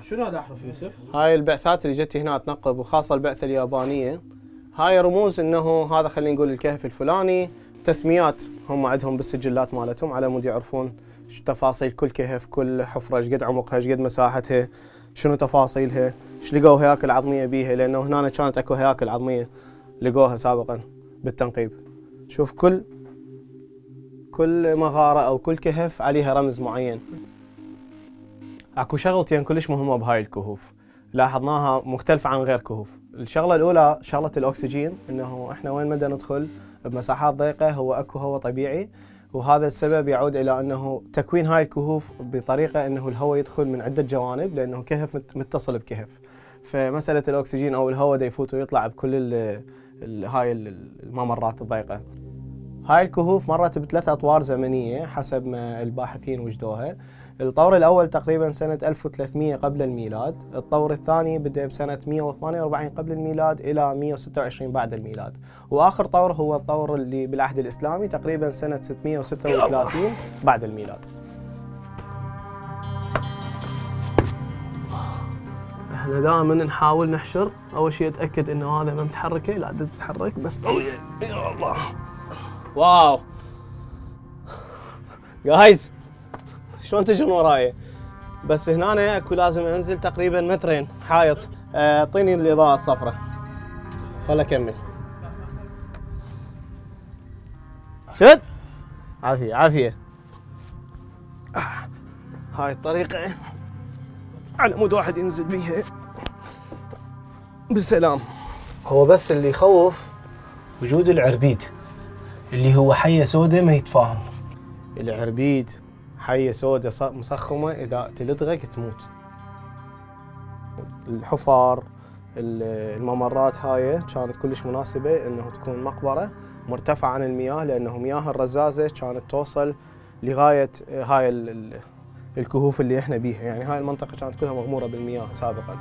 شنو هذا أحرف يوسف؟ هاي البعثات اللي جت هنا تنقب وخاصة البعثة اليابانية. هاي رموز إنه هذا خلينا نقول الكهف الفلاني. تسميات هم عندهم بالسجلات مالتهم على مود يعرفون تفاصيل كل كهف كل حفرة إيش قد عمقها إيش قد مساحتها شنو تفاصيلها إيش لقوا هياكل عظميه بيها لأنه هنا كانت أكو هياكل عظمية لقوها سابقا بالتنقيب. شوف كل كل مغارة أو كل كهف عليها رمز معين. اكو شغلتين كلش مهمة بهاي الكهوف. لاحظناها مختلفة عن غير كهوف. الشغلة الأولى شغلة الأكسجين إنه إحنا وين ما ندخل؟ بمساحات ضيقة هو أكو هواء طبيعي وهذا السبب يعود إلى أنه تكوين هاي الكهوف بطريقة أنه الهواء يدخل من عدة جوانب لأنه كهف مت- متصل بكهف. فمسألة الأكسجين أو الهواء دا يفوت ويطلع بكل هاي ال- الممرات الضيقة. هاي الكهوف مرت بثلاث أطوار زمنية حسب ما الباحثين وجدوها. الطور الأول تقريبا سنة 1300 قبل الميلاد الطور الثاني بدأ بسنة 148 قبل الميلاد إلى 126 بعد الميلاد. وآخر طور هو الطور اللي بالعهد الإسلامي تقريبا سنة 636 بعد الميلاد. إحنا دائما نحاول نحشر. أول شيء أتأكد إنه هذا ما متحركة لا تتحرك بس قوية يا الله. واو. جايز شلون تجون وراي؟ بس هنا اكو لازم انزل تقريبا مترين. حايط. آه، اعطيني الاضاءه الصفراء خل اكمل. شد. عافية عافية. هاي الطريقة. على مود واحد ينزل بيها. بسلام هو بس اللي يخوف وجود العربيد. اللي هو حية سوداء ما يتفاهم. العربيد حية سوداء مسخمة إذا تلدغك تموت. الحفر ال- الممرات هاي كانت كلش مناسبة إنه تكون مقبرة مرتفعة عن المياه لأنه مياه الرزازة كانت توصل لغاية هاي ال- ال- الكهوف اللي إحنا بيها. يعني هاي المنطقة كانت كلها مغمورة بالمياه سابقا.